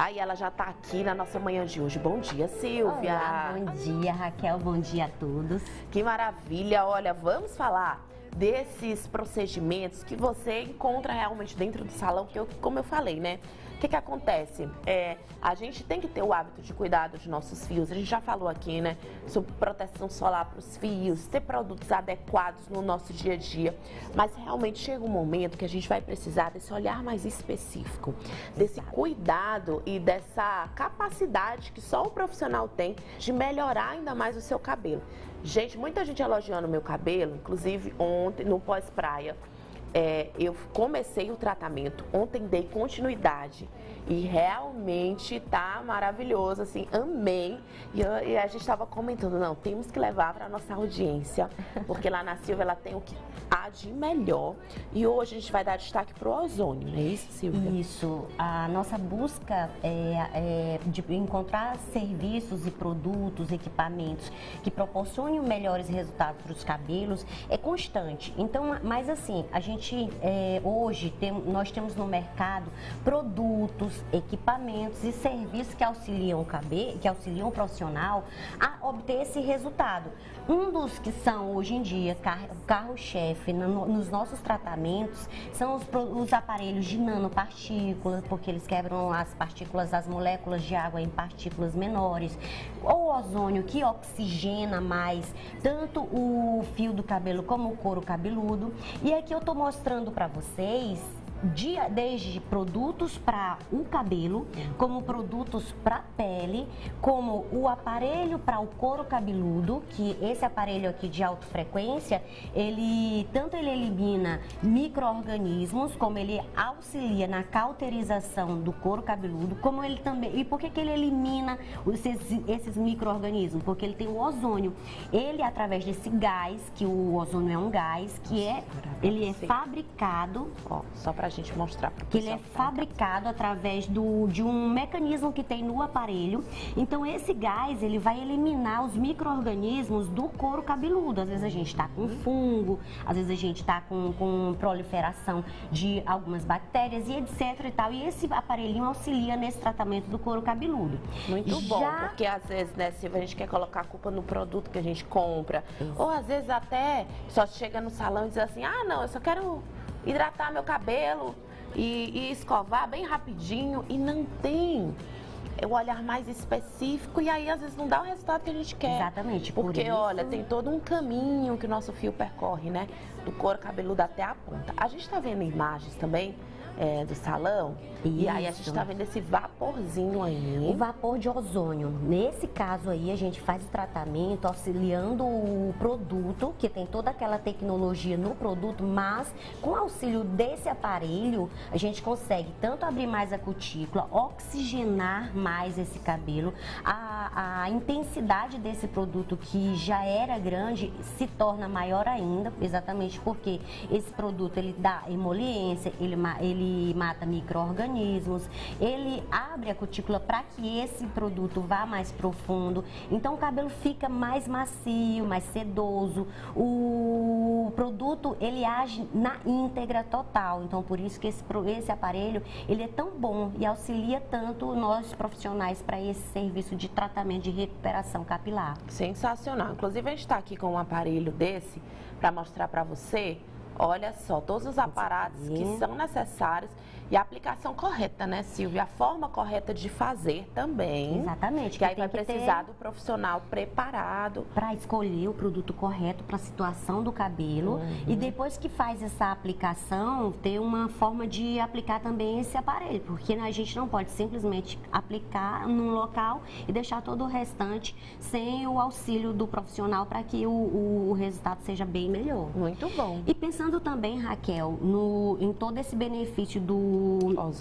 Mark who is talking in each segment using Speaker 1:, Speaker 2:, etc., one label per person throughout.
Speaker 1: Aí ela já está aqui na nossa manhã de hoje. Bom dia, Silvia.
Speaker 2: Olá, bom dia, Raquel. Bom dia a todos.
Speaker 1: Que maravilha. Olha, vamos falar desses procedimentos que você encontra realmente dentro do salão, que eu, como eu falei, né? O que, que acontece? É, a gente tem que ter o hábito de cuidado de nossos fios. A gente já falou aqui, né? Sobre proteção solar para os fios, ter produtos adequados no nosso dia a dia. Mas realmente chega um momento que a gente vai precisar desse olhar mais específico, desse cuidado e dessa capacidade que só o profissional tem de melhorar ainda mais o seu cabelo. Gente, muita gente elogiando o meu cabelo, inclusive ontem no pós-praia. É, eu comecei o tratamento, ontem dei continuidade e realmente tá maravilhoso, assim, amei. E, eu, e a gente estava comentando, não, temos que levar para nossa audiência, porque lá na Silvia ela tem o que há de melhor. E hoje a gente vai dar destaque para o ozônio, não é isso, Silvia?
Speaker 2: Isso. A nossa busca é, é de encontrar serviços e produtos, equipamentos que proporcionem melhores resultados para os cabelos é constante. Então, mas assim, a gente é, hoje tem, nós temos no mercado produtos, equipamentos e serviços que auxiliam o cabelo, que auxiliam o profissional a obter esse resultado. Um dos que são hoje em dia carro-chefe no, nos nossos tratamentos são os, os aparelhos de nanopartículas, porque eles quebram as partículas, as moléculas de água em partículas menores. O ozônio que oxigena mais tanto o fio do cabelo como o couro cabeludo. E aqui eu estou mostrando para vocês dia, desde produtos para o cabelo, como produtos para pele, como o aparelho para o couro cabeludo, que esse aparelho aqui de alta frequência, ele tanto ele elimina micro-organismos, como ele auxilia na cauterização do couro cabeludo, como ele também. E por que, que ele elimina esses, esses micro-organismos? Porque ele tem o ozônio. Ele, através desse gás, que o ozônio é um gás, que é ele é fabricado.
Speaker 1: Ó, só para gente mostrar
Speaker 2: para Que ele é fabricado através do, de um mecanismo que tem no aparelho. Então esse gás ele vai eliminar os micro-organismos do couro cabeludo. Às vezes a gente está com fungo, às vezes a gente está com, com proliferação de algumas bactérias e etc e tal. E esse aparelhinho auxilia nesse tratamento do couro cabeludo.
Speaker 1: Muito bom, Já... porque às vezes, né, se a gente quer colocar a culpa no produto que a gente compra, ou às vezes até só chega no salão e diz assim, ah, não, eu só quero hidratar meu cabelo e, e escovar bem rapidinho e não tem o olhar mais específico e aí às vezes não dá o resultado que a gente quer.
Speaker 2: Exatamente.
Speaker 1: Porque,
Speaker 2: isso...
Speaker 1: olha, tem todo um caminho que o nosso fio percorre, né? Do couro cabeludo até a ponta. A gente está vendo imagens também é, do salão. Isso. E aí a gente está vendo esse vaporzinho aí.
Speaker 2: O vapor de ozônio. Nesse caso aí, a gente faz o tratamento auxiliando o produto, que tem toda aquela tecnologia no produto, mas com auxílio desse aparelho, a gente consegue tanto abrir mais a cutícula, oxigenar mais esse cabelo, a, a intensidade desse produto que já era grande se torna maior ainda, exatamente porque esse produto ele dá emoliência, ele, ele mata micro-organismos, ele abre a cutícula para que esse produto vá mais profundo. Então o cabelo fica mais macio, mais sedoso. O produto ele age na íntegra total. Então por isso que esse, esse aparelho ele é tão bom e auxilia tanto nós profissionais para esse serviço de tratamento de recuperação capilar.
Speaker 1: Sensacional. Inclusive a gente está aqui com um aparelho desse para mostrar para você Olha só, todos os aparatos que são necessários e a aplicação correta, né, Silvia? A forma correta de fazer também.
Speaker 2: Exatamente.
Speaker 1: Que, que aí vai precisar do profissional preparado.
Speaker 2: Para escolher o produto correto para a situação do cabelo. Uhum. E depois que faz essa aplicação, ter uma forma de aplicar também esse aparelho. Porque a gente não pode simplesmente aplicar num local e deixar todo o restante sem o auxílio do profissional para que o, o, o, resultado seja bem melhor.
Speaker 1: Muito bom.
Speaker 2: E pensando também, Raquel, no, em todo esse benefício do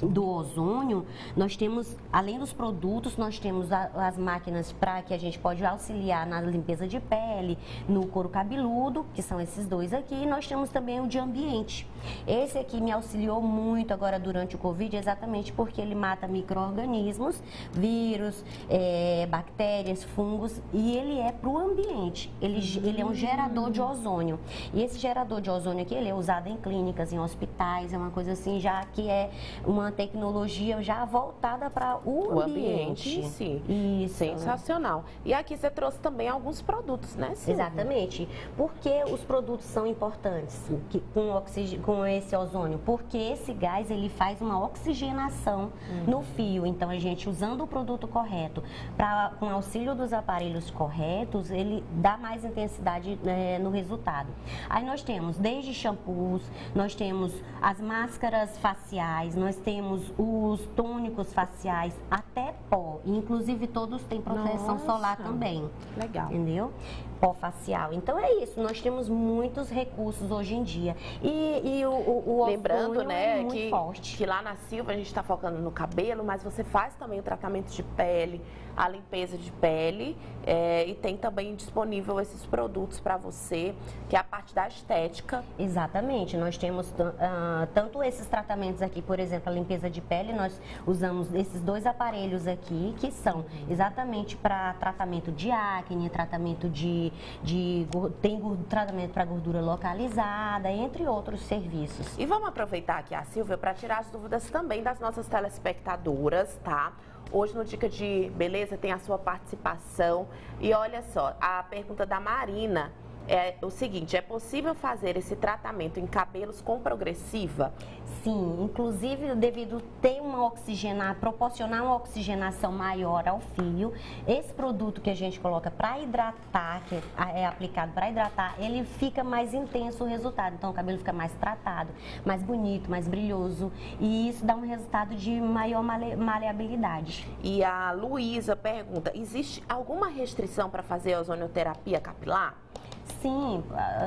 Speaker 2: do ozônio, nós temos, além dos produtos, nós temos a, as máquinas para que a gente pode auxiliar na limpeza de pele, no couro cabeludo, que são esses dois aqui, e nós temos também o de ambiente. Esse aqui me auxiliou muito agora durante o Covid, exatamente porque ele mata micro-organismos, vírus, é, bactérias, fungos, e ele é para o ambiente. Ele, ele é um gerador de ozônio. E esse gerador de ozônio aqui, ele é usado em clínicas, em hospitais, é uma coisa assim, já que é uma tecnologia já voltada para o,
Speaker 1: o
Speaker 2: ambiente.
Speaker 1: ambiente em si.
Speaker 2: Isso.
Speaker 1: Sensacional. E aqui você trouxe também alguns produtos, né, Silvia?
Speaker 2: Exatamente. Por que os produtos são importantes que, com, oxig... com esse ozônio? Porque esse gás ele faz uma oxigenação uhum. no fio. Então a gente usando o produto correto, pra, com auxílio dos aparelhos corretos, ele dá mais intensidade né, no resultado. Aí nós temos desde shampoos, nós temos as máscaras faciais, nós temos os tônicos faciais, até pó. Inclusive todos têm proteção Nossa. solar também.
Speaker 1: Legal.
Speaker 2: Entendeu? Pó facial. Então é isso, nós temos muitos recursos hoje em dia. E, e o, o, o
Speaker 1: Lembrando, né,
Speaker 2: é
Speaker 1: que,
Speaker 2: forte.
Speaker 1: que lá na Silva a gente está focando no cabelo, mas você faz também o tratamento de pele, a limpeza de pele é, e tem também disponível esses produtos para você, que é a parte da estética.
Speaker 2: Exatamente, nós temos uh, tanto esses tratamentos aqui, por exemplo, a limpeza de pele, nós usamos esses dois aparelhos aqui, que são exatamente para tratamento de acne, tratamento de, de tem tratamento para gordura localizada, entre outros serviços.
Speaker 1: E vamos aproveitar aqui a Silvia para tirar as dúvidas também das nossas telespectadoras, tá? Hoje no Dica de Beleza tem a sua participação. E olha só, a pergunta da Marina é o seguinte: é possível fazer esse tratamento em cabelos com progressiva?
Speaker 2: Sim, inclusive devido ter uma oxigenar, proporcionar uma oxigenação maior ao fio, esse produto que a gente coloca para hidratar, que é aplicado para hidratar, ele fica mais intenso o resultado. Então o cabelo fica mais tratado, mais bonito, mais brilhoso e isso dá um resultado de maior male maleabilidade.
Speaker 1: E a Luísa pergunta: existe alguma restrição para fazer a ozonioterapia capilar?
Speaker 2: Sim,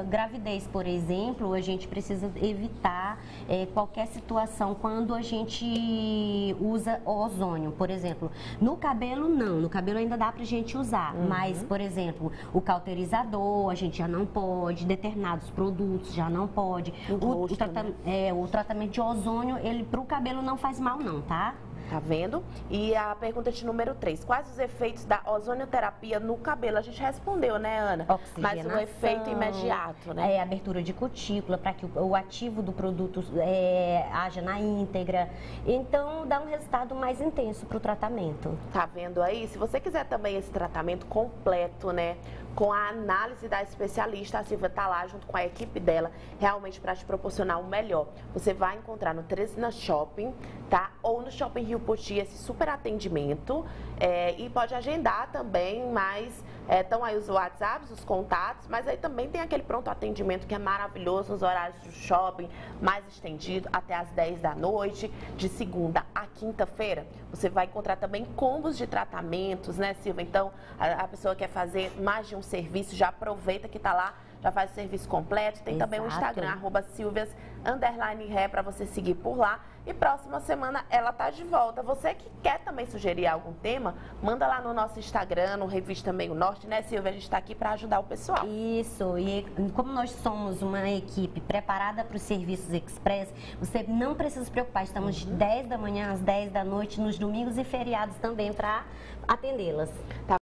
Speaker 2: gravidez, por exemplo, a gente precisa evitar é, qualquer situação quando a gente usa ozônio, por exemplo. No cabelo, não. No cabelo ainda dá pra gente usar. Uhum. Mas, por exemplo, o cauterizador, a gente já não pode. Determinados produtos já não pode. O, o, o, trata né? é, o tratamento de ozônio, ele pro cabelo não faz mal, não, tá?
Speaker 1: Tá vendo? E a pergunta de número 3. Quais os efeitos da ozonioterapia no cabelo? A gente respondeu, né, Ana? Mas o efeito imediato, né?
Speaker 2: É, abertura de cutícula, para que o, ativo do produto é, haja na íntegra. Então, dá um resultado mais intenso para o tratamento.
Speaker 1: Tá vendo aí? Se você quiser também esse tratamento completo, né? com a análise da especialista. A Silvia está lá junto com a equipe dela, realmente para te proporcionar o melhor. Você vai encontrar no Tresina Shopping, tá? Ou no Shopping Rio Poti esse super atendimento. É, e pode agendar também, mas estão é, aí os WhatsApps, os contatos, mas aí também tem aquele pronto atendimento que é maravilhoso nos horários do shopping, mais estendido, até às 10 da noite, de segunda a quinta-feira. Você vai encontrar também combos de tratamentos, né, Silvia? Então, a, a pessoa quer fazer mais de um serviço, já aproveita que está lá já faz o serviço completo. Tem Exato. também o Instagram, arroba Silvias, underline ré, para você seguir por lá. E próxima semana ela tá de volta. Você que quer também sugerir algum tema, manda lá no nosso Instagram, no Revista Meio Norte, né, Silvia? A gente está aqui para ajudar o pessoal.
Speaker 2: Isso, e como nós somos uma equipe preparada para os serviços express, você não precisa se preocupar. Estamos uhum. de 10 da manhã às 10 da noite, nos domingos e feriados também, para atendê-las.
Speaker 1: Tá